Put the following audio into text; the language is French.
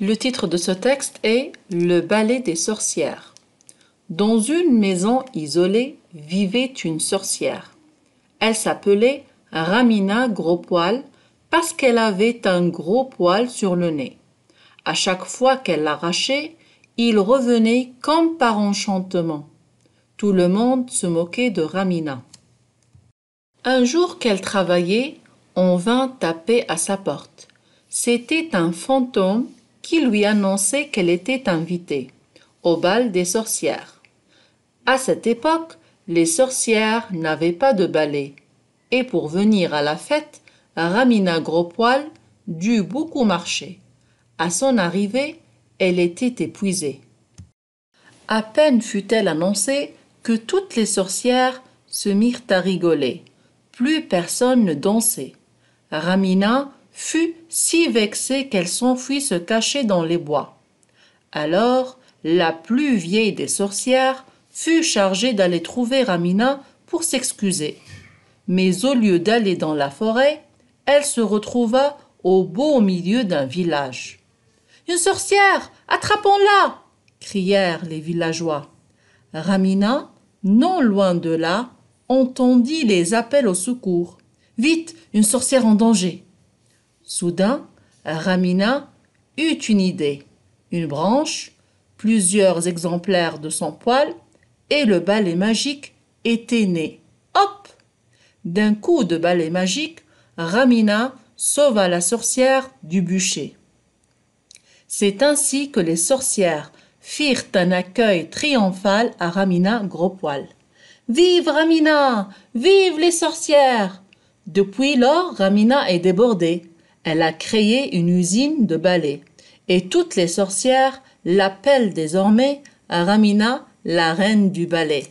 Le titre de ce texte est Le ballet des sorcières. Dans une maison isolée vivait une sorcière. Elle s'appelait Ramina Gros-Poil parce qu'elle avait un gros poil sur le nez. À chaque fois qu'elle l'arrachait, il revenait comme par enchantement. Tout le monde se moquait de Ramina. Un jour qu'elle travaillait, on vint taper à sa porte. C'était un fantôme qui lui annonçait qu'elle était invitée au bal des sorcières. À cette époque, les sorcières n'avaient pas de balai, et pour venir à la fête, Ramina Grospoil dut beaucoup marcher. À son arrivée, elle était épuisée. À peine fut-elle annoncée que toutes les sorcières se mirent à rigoler. Plus personne ne dansait. Ramina fut si vexée qu'elle s'enfuit se cacher dans les bois. Alors la plus vieille des sorcières fut chargée d'aller trouver Ramina pour s'excuser. Mais au lieu d'aller dans la forêt, elle se retrouva au beau milieu d'un village. Une sorcière. Attrapons-la. crièrent les villageois. Ramina, non loin de là, entendit les appels au secours. Vite, une sorcière en danger. Soudain, Ramina eut une idée. Une branche, plusieurs exemplaires de son poil et le balai magique était né. Hop D'un coup de balai magique, Ramina sauva la sorcière du bûcher. C'est ainsi que les sorcières firent un accueil triomphal à Ramina Gros-Poil. Vive Ramina Vive les sorcières Depuis lors, Ramina est débordée elle a créé une usine de balais. Et toutes les sorcières l'appellent désormais Ramina la reine du ballet.